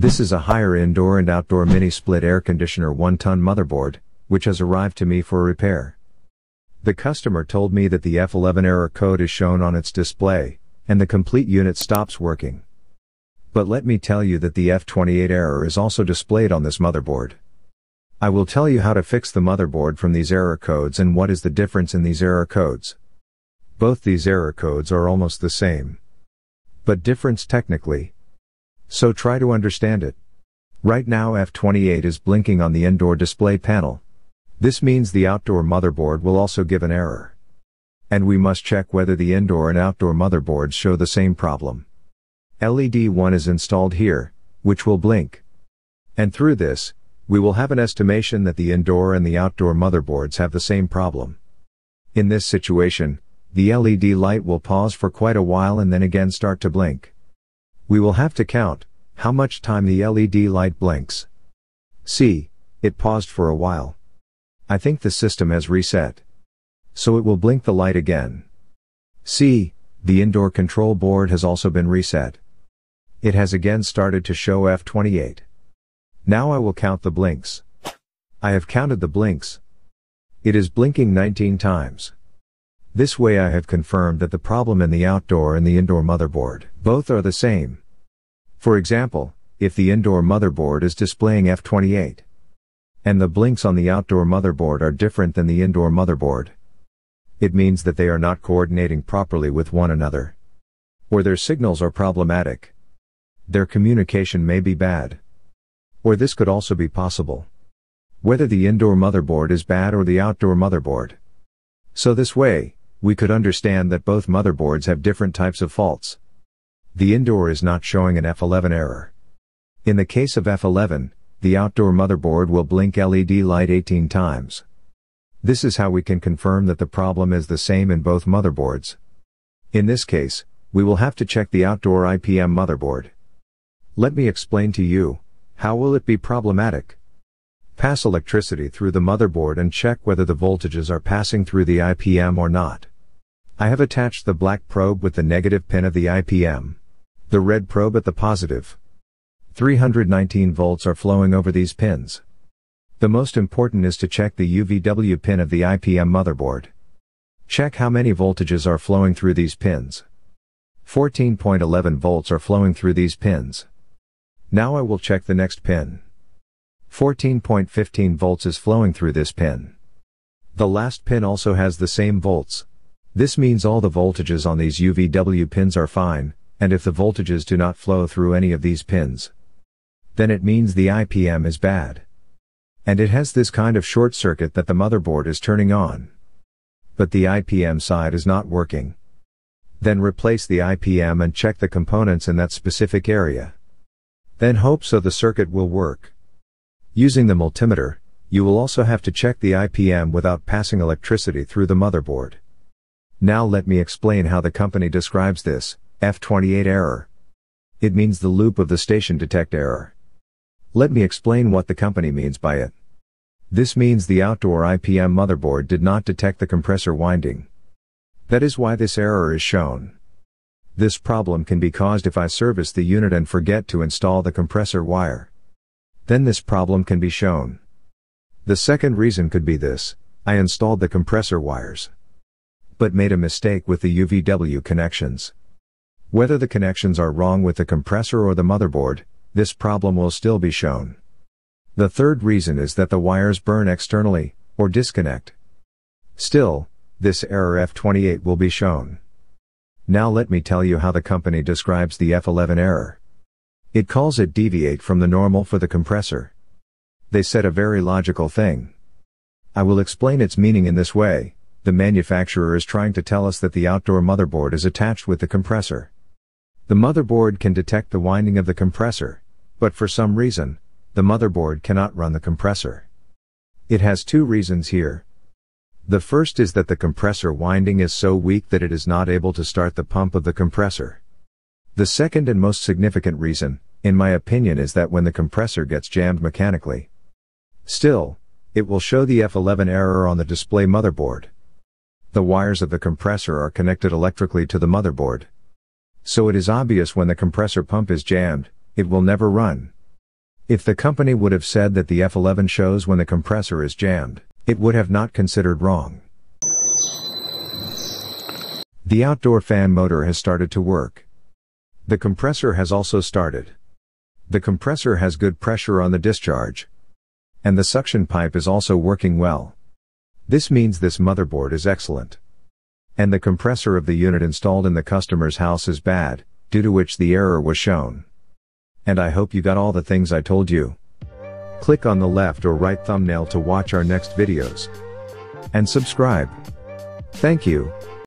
This is a Haier indoor and outdoor mini split air conditioner 1 ton motherboard, which has arrived to me for repair. The customer told me that the F11 error code is shown on its display, and the complete unit stops working. But let me tell you that the F28 error is also displayed on this motherboard. I will tell you how to fix the motherboard from these error codes and what is the difference in these error codes. Both these error codes are almost the same. But difference technically. So try to understand it. Right now F28 is blinking on the indoor display panel. This means the outdoor motherboard will also give an error. And we must check whether the indoor and outdoor motherboards show the same problem. LED 1 is installed here, which will blink. And through this, we will have an estimation that the indoor and the outdoor motherboards have the same problem. In this situation, the LED light will pause for quite a while and then again start to blink. We will have to count how much time the LED light blinks. See, it paused for a while. I think the system has reset. So it will blink the light again. See, the indoor control board has also been reset. It has again started to show F28. Now I will count the blinks. I have counted the blinks. It is blinking 19 times. This way I have confirmed that the problem in the outdoor and the indoor motherboard, both are the same. For example, if the indoor motherboard is displaying F28, and the blinks on the outdoor motherboard are different than the indoor motherboard. It means that they are not coordinating properly with one another. Or their signals are problematic. Their communication may be bad. Or this could also be possible. Whether the indoor motherboard is bad or the outdoor motherboard. So this way, we could understand that both motherboards have different types of faults. The indoor is not showing an F11 error. In the case of F11, the outdoor motherboard will blink LED light 18 times. This is how we can confirm that the problem is the same in both motherboards. In this case, we will have to check the outdoor IPM motherboard. Let me explain to you, how will it be problematic? Pass electricity through the motherboard and check whether the voltages are passing through the IPM or not. I have attached the black probe with the negative pin of the IPM. The red probe at the positive. 319 volts are flowing over these pins. The most important is to check the UVW pin of the IPM motherboard. Check how many voltages are flowing through these pins. 14.11 volts are flowing through these pins. Now I will check the next pin. 14.15 volts is flowing through this pin. The last pin also has the same volts. This means all the voltages on these UVW pins are fine, and if the voltages do not flow through any of these pins, then it means the IPM is bad. And it has this kind of short circuit that the motherboard is turning on. But the IPM side is not working. Then replace the IPM and check the components in that specific area. Then hope so the circuit will work. Using the multimeter, you will also have to check the IPM without passing electricity through the motherboard. Now let me explain how the company describes this, F28 error. It means the loop of the station detect error. Let me explain what the company means by it. This means the outdoor IPM motherboard did not detect the compressor winding. That is why this error is shown. This problem can be caused if I service the unit and forget to install the compressor wire. Then this problem can be shown. The second reason could be this, I installed the compressor wires. But made a mistake with the UVW connections. Whether the connections are wrong with the compressor or the motherboard, this problem will still be shown. The third reason is that the wires burn externally, or disconnect. Still, this error F28 will be shown. Now let me tell you how the company describes the F11 error. It calls it deviate from the normal for the compressor. They said a very logical thing. I will explain its meaning in this way. The manufacturer is trying to tell us that the outdoor motherboard is attached with the compressor. The motherboard can detect the winding of the compressor, but for some reason, the motherboard cannot run the compressor. It has two reasons here. The first is that the compressor winding is so weak that it is not able to start the pump of the compressor. The second and most significant reason, in my opinion, is that when the compressor gets jammed mechanically, still, it will show the F11 error on the display motherboard. The wires of the compressor are connected electrically to the motherboard. So it is obvious when the compressor pump is jammed, it will never run. If the company would have said that the F11 shows when the compressor is jammed, it would have not considered wrong. The outdoor fan motor has started to work. The compressor has also started. The compressor has good pressure on the discharge. And the suction pipe is also working well. This means this motherboard is excellent. And the compressor of the unit installed in the customer's house is bad, due to which the error was shown. And I hope you got all the things I told you. Click on the left or right thumbnail to watch our next videos. And subscribe. Thank you.